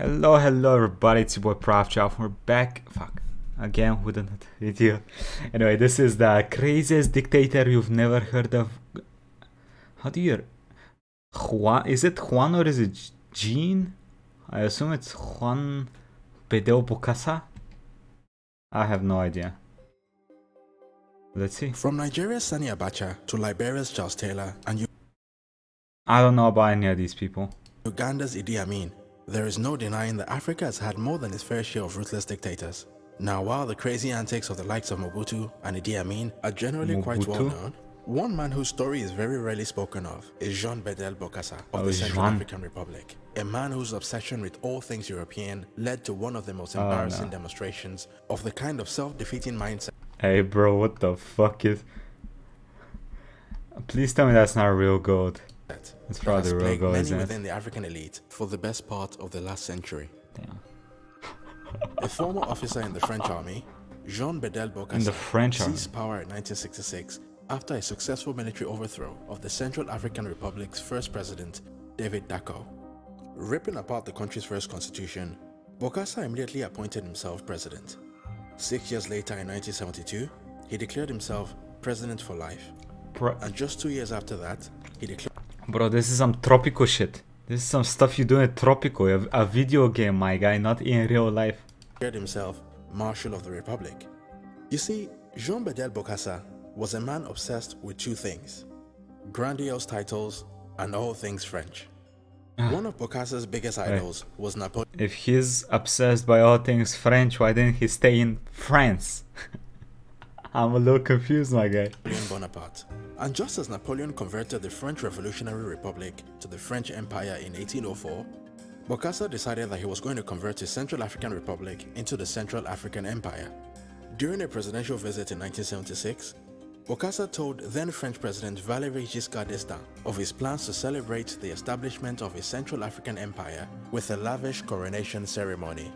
Hello, hello everybody, it's your boy Proftrof. We're back. Fuck. Again with another video. Anyway, this is the craziest dictator you've never heard of. How do you... Juan... Is it Juan or is it Jean? I assume it's Juan Bedel Bokassa? I have no idea. Let's see. From Nigeria's Sani Abacha to Liberia's Charles Taylor and you I don't know about any of these people. Uganda's Idi Amin, there is no denying that Africa has had more than its fair share of ruthless dictators. Now, while the crazy antics of the likes of Mobutu and Idi Amin are generally quite well known, one man whose story is very rarely spoken of is Jean Bedel Bokassa of Oh, the Central Jean. African Republic, a man whose obsession with all things European led to one of the most Oh, embarrassing no. demonstrations of the kind of self-defeating mindset Hey bro, what the fuck is... Please tell me that's not real real It's probably has plagued many within eh? the African elite for the best part of the last century. Damn. A former officer in the French army, Jean Bedel In the Bokassa French seized power in 1966 after a successful military overthrow of the Central African Republic's first president, David Dacko. Ripping apart the country's first constitution, Bokassa immediately appointed himself president. Six years later, in 1972, he declared himself president for life. Bro, And just two years after that, he declared bro, this is some tropical shit. This is some stuff you do in tropical, a, video game, my guy, not in real life. himself Marshal of the Republic. You see, Jean Bedel Bokassa was a man obsessed with two things grandiose titles and all things French. Ah. One of Bokassa's biggest idols was Napoleon If he's obsessed by all things French, why didn't he stay in France? I'm a little confused, my guy. Bonaparte. And just as Napoleon converted the French Revolutionary Republic to the French Empire in 1804, Bokassa decided that he was going to convert his Central African Republic into the Central African Empire. During a presidential visit in 1976, Bokassa told then French President Valéry Giscard d'Estaing of his plans to celebrate the establishment of his Central African Empire with a lavish coronation ceremony.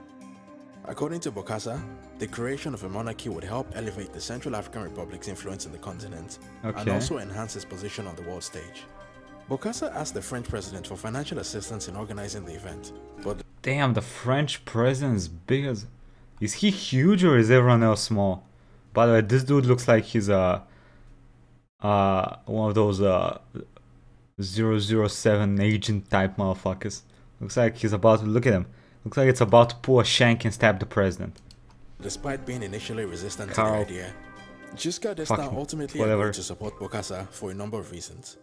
According to Bokassa, the creation of a monarchy would help elevate the Central African Republic's influence in the continent and also enhance its position on the world stage. Bokassa asked the French president for financial assistance in organizing the event, but Damn, the French president is big as. Is he huge or is everyone else small? By the way, this dude looks like he's a. Uh, one of those uh, 007 agent type motherfuckers. Looks like he's about to look at him. Looks like it's about to pull a shank and stab the president. despite being initially resistant Carl. to the idea, d'Estaing Fucking ultimately whatever. agreed to support Bokassa for a number of reasons.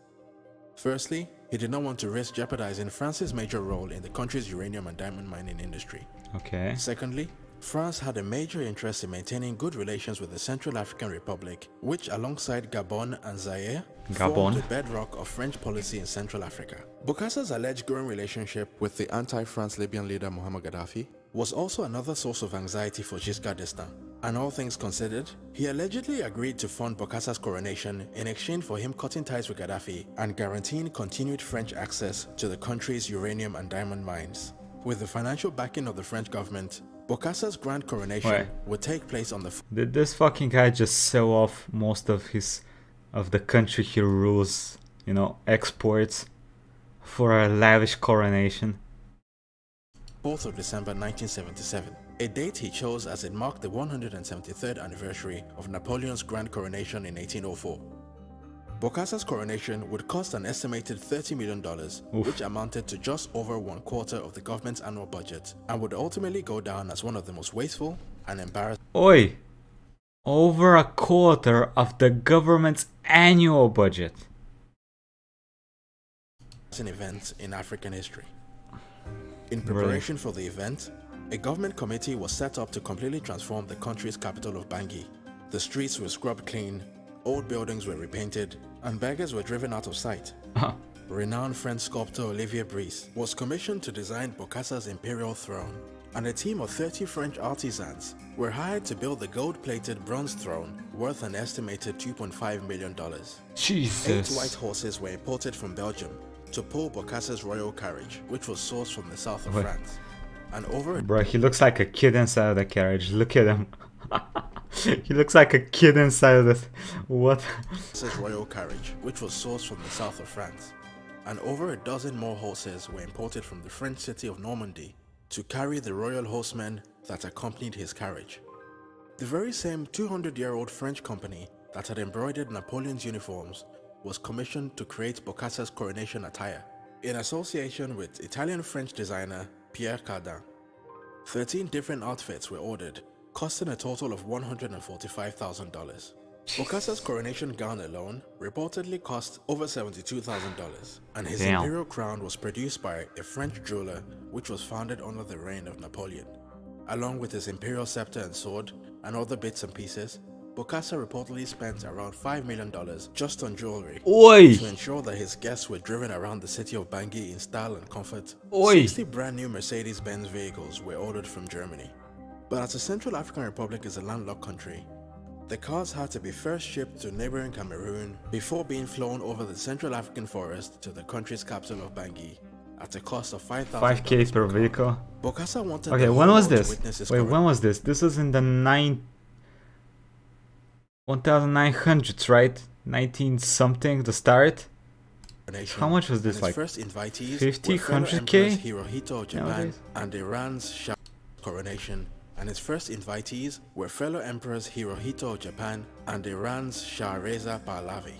Firstly, he did not want to risk jeopardizing France's major role in the country's uranium and diamond mining industry. Okay. Secondly, France had a major interest in maintaining good relations with the Central African Republic, which alongside Gabon and Zaire Gabon. formed the bedrock of French policy in Central Africa. Bokassa's alleged growing relationship with the anti-France Libyan leader Muammar Gaddafi was also another source of anxiety for Giscard d'Estaing. And all things considered, he allegedly agreed to fund Bokassa's coronation in exchange for him cutting ties with Gaddafi and guaranteeing continued French access to the country's uranium and diamond mines. With the financial backing of the French government, Bokassa's grand coronation Wait. would take place on the Did this fucking guy just sell off most of his. of the country he rules, you know, exports for a lavish coronation? 4th of December 1977, a date he chose as it marked the 173rd anniversary of Napoleon's grand coronation in 1804. Bokassa's coronation would cost an estimated $30 million, which amounted to just over one quarter of the government's annual budget, and would ultimately go down as one of the most wasteful and embarrassing Oi! Over a quarter of the government's annual budget. events in African history. In preparation for the event, a government committee was set up to completely transform the country's capital of Bangui. The streets were scrubbed clean, old buildings were repainted, and beggars were driven out of sight. Uh-huh. Renowned French sculptor Olivier Brice was commissioned to design Bokassa's imperial throne, and a team of 30 French artisans were hired to build the gold-plated bronze throne worth an estimated $2.5 million. Eight white horses were imported from Belgium to pull Bokassa's royal carriage, which was sourced from the south of Wait. France. And over Bro, he looks like a kid inside of the carriage. Look at him. he looks like a kid inside of this. What? Bokassa's royal carriage, which was sourced from the south of France. And over a dozen more horses were imported from the French city of Normandy to carry the royal horsemen that accompanied his carriage. The very same 200-year-old French company that had embroidered Napoleon's uniforms was commissioned to create Bokassa's coronation attire in association with Italian-French designer Pierre Cardin. 13 different outfits were ordered, costing a total of $145,000. Bokassa's coronation gown alone reportedly cost over $72,000, and his Damn. imperial crown was produced by a French jeweler which was founded under the reign of Napoleon. Along with his imperial scepter and sword, and other bits and pieces, Bokassa reportedly spent around $5 million just on jewelry Oi! to ensure that his guests were driven around the city of Bangui in style and comfort. Oi. 60 brand new Mercedes-Benz vehicles were ordered from Germany. But as the Central African Republic is a landlocked country, the cars had to be first shipped to neighboring Cameroon before being flown over the Central African forest to the country's capital of Bangui at a cost of 5,000 5k per vehicle. Bokassa wanted Okay, when was this? Wait, coronation. when was this? This was in the nine. 1900s, right? 19 something, the start? How much was this, like, first invitees 50, were fellow 100K Emperors Hirohito of Japan nowadays? and Iran's coronation, and his first invitees were fellow Emperors Hirohito of Japan and Iran's Shah Reza Pahlavi.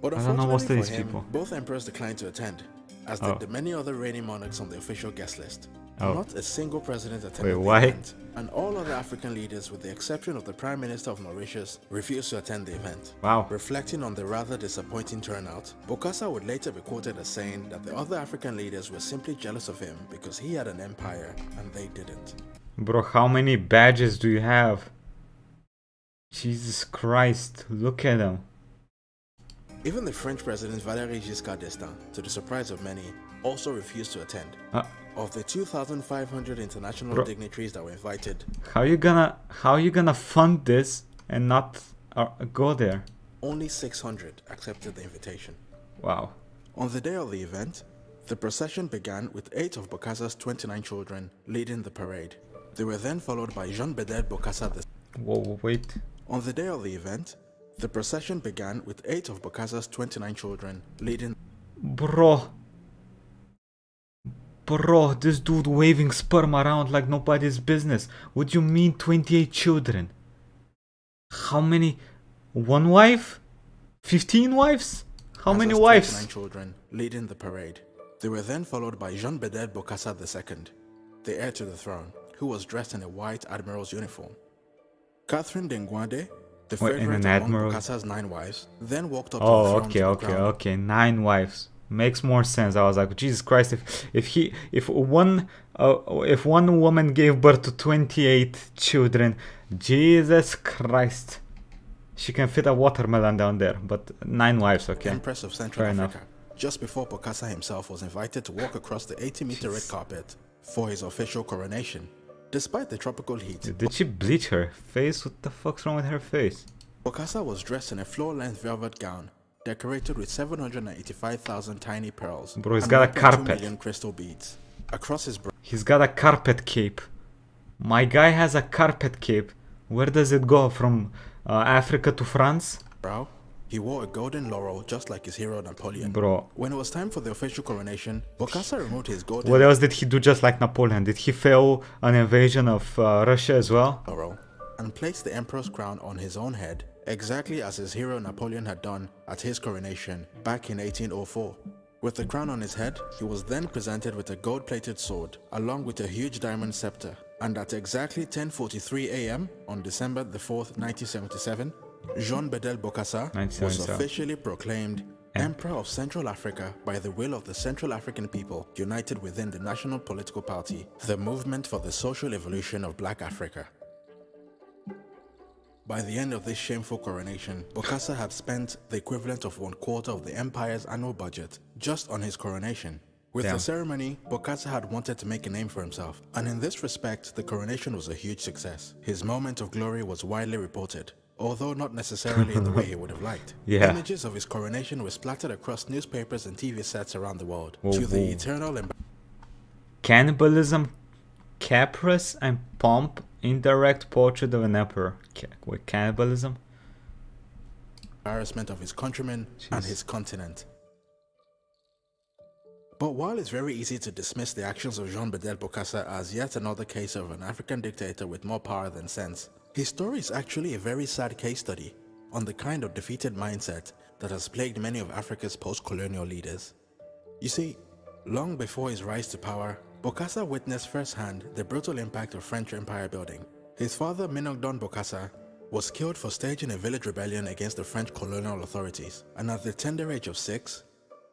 But I don't know most unfortunately for him, people. both emperors declined to attend, as Oh. did the many other reigning monarchs on the official guest list. Oh. Not a single president attended Wait, the event, and all other African leaders, with the exception of the Prime Minister of Mauritius, refused to attend the event. Wow. Reflecting on the rather disappointing turnout, Bokassa would later be quoted as saying that the other African leaders were simply jealous of him because he had an empire and they didn't. Bro, how many badges do you have? Jesus Christ, look at them. Even the French president Valéry Giscard d'Estaing, to the surprise of many, also refused to attend. Uh, Of the 2,500 international Bro. dignitaries that were invited, how you gonna how you gonna fund this and not uh, go there? only 600 accepted the invitation. Wow. On the day of the event, the procession began with eight of Bokassa's 29 children leading the parade. They were then followed by Jean Bedel Bokassa the Whoa, wait. On the day of the event, the procession began with eight of Bokassa's 29 children leading Bro. Bro, this dude waving sperm around like nobody's business. What do you mean 28 children? How many? One wife? 15 wives? How many wives? 29 children leading the parade. They were then followed by Jean Bedel Bokassa II, the heir to the throne, who was dressed in a white admiral's uniform. Catherine Denguiadé, the Wait, favorite an among Bokassa's nine wives, then walked up to the Oh, okay, to be okay, crowned. okay. Nine wives makes more sense. I was like, Jesus Christ! If if he if one uh, if one woman gave birth to twenty eight children, Jesus Christ, she can fit a watermelon down there. But nine wives, okay. Empress of Central Fair enough. Africa, just before Bokassa himself was invited to walk across the 80 meter red carpet for his official coronation. Despite the tropical heat, Did she bleach her face? What the fuck's wrong with her face? Bokassa was dressed in a floor-length velvet gown decorated with 785,000 tiny pearls Bro, he's got a carpet. million crystal beads. Across his He's got a carpet cape. My guy has a carpet cape. Where does it go from uh, Africa to France? brow, he wore a golden laurel just like his hero Napoleon. Bro, When it was time for the official coronation, Bokassa removed his golden What else did he do just like Napoleon? Did he fail an invasion of uh, Russia as well? laurel and placed the emperor's crown on his own head, exactly as his hero Napoleon had done at his coronation back in 1804. With the crown on his head, he was then presented with a gold-plated sword, along with a huge diamond scepter. And at exactly 10:43 a.m. on December the 4th, 1977, Jean Bedel Bokassa was officially proclaimed Emperor of Central Africa by the will of the Central African people united within the National Political Party, the Movement for the Social Evolution of Black Africa. By the end of this shameful coronation, Bokassa had spent the equivalent of one quarter of the empire's annual budget just on his coronation. With Damn. the ceremony, Bokassa had wanted to make a name for himself, and in this respect, the coronation was a huge success. His moment of glory was widely reported, although not necessarily in the way he would have liked. Yeah. Images of his coronation were splattered across newspapers and TV sets around the world, to the eternal Cannibalism, caprice, and pomp, indirect portrait of an emperor. With cannibalism? embarrassment of his countrymen and his continent. But while it's very easy to dismiss the actions of Jean Bedel Bokassa as yet another case of an African dictator with more power than sense, his story is actually a very sad case study on the kind of defeated mindset that has plagued many of Africa's post-colonial leaders. You see, long before his rise to power, Bokassa witnessed firsthand the brutal impact of French empire building. His father, Mindogon Bokassa, was killed for staging a village rebellion against the French colonial authorities, and at the tender age of six,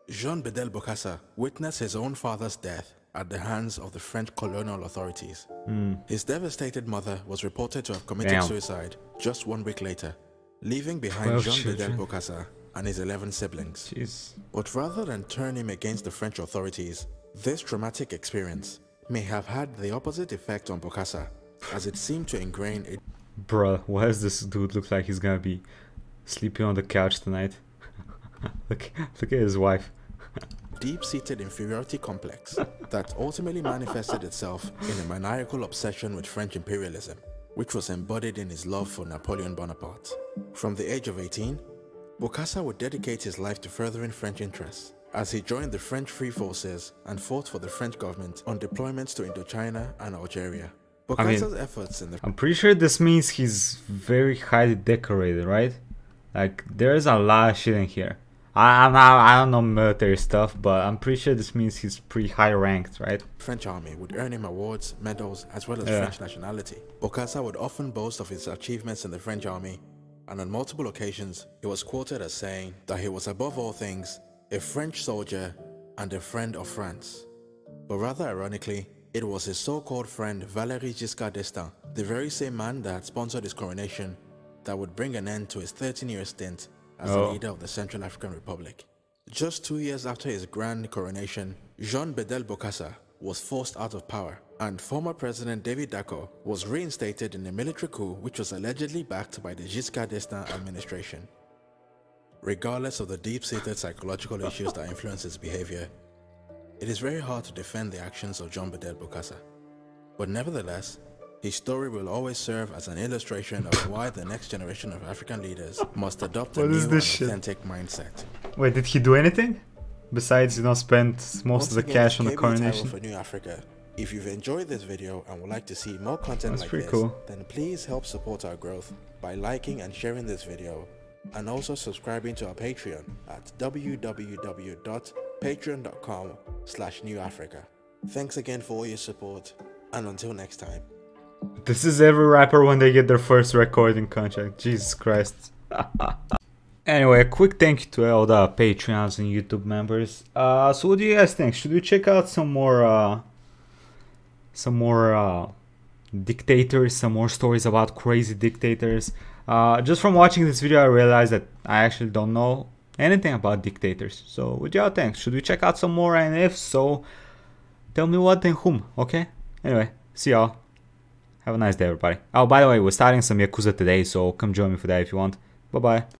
Jean Bedel Bokassa witnessed his own father's death at the hands of the French colonial authorities. Hmm. His devastated mother was reported to have committed Damn. suicide just one week later, leaving behind Twelve Jean Bedel. Bokassa and his 11 siblings. Jeez. But rather than turn him against the French authorities, this traumatic experience may have had the opposite effect on Bokassa, as it seemed to ingrain a Bruh, why does this dude look like he's gonna be sleeping on the couch tonight? look, look at his wife. deep-seated inferiority complex that ultimately manifested itself in a maniacal obsession with French imperialism, which was embodied in his love for Napoleon Bonaparte. From the age of 18, Bokassa would dedicate his life to furthering French interests, as he joined the French Free Forces and fought for the French government on deployments to Indochina and Algeria. I mean- efforts in the I'm pretty sure this means he's very highly decorated, right? Like, there's a lot of shit in here. I, I'm not, I don't know military stuff, but I'm pretty sure this means he's pretty high ranked, right? French army would earn him awards, medals, as well as Yeah. French nationality. Bokassa would often boast of his achievements in the French army, and on multiple occasions, he was quoted as saying that he was above all things a French soldier and a friend of France. But rather ironically, it was his so-called friend Valéry Giscard d'Estaing, the very same man that had sponsored his coronation, that would bring an end to his 13-year stint as Oh. leader of the Central African Republic. Just two years after his grand coronation, Jean Bedel Bokassa was forced out of power, and former President David Dacko was reinstated in a military coup which was allegedly backed by the Giscard d'Estaing administration. Regardless of the deep-seated psychological issues that influence his behavior, it is very hard to defend the actions of John Bedel Bokassa. But nevertheless, his story will always serve as an illustration of why the next generation of African leaders must adopt a new and this shit? authentic mindset. Wait, did he do anything? Besides, you know, spend most Once of the again, cash on the coronation. for New Africa. If you've enjoyed this video and would like to see more content That's like this, cool. then please help support our growth by liking and sharing this video and also subscribing to our Patreon at www.patreon.com slash newafrica. Thanks again for all your support and until next time. This is every rapper when they get their first recording contract. Jesus Christ. anyway, a quick thank you to all the Patreons and YouTube members. Uh, so what do you guys think? Should we check out some more, uh, some more uh, dictators, some more stories about crazy dictators? Uh, just from watching this video, I realized that I actually don't know anything about dictators. So what do y'all think? Should we check out some more? And if so, tell me what and whom. Okay. Anyway, see y'all. Have a nice day, everybody. Oh, by the way, we're starting some Yakuza today, so come join me for that if you want. Bye bye.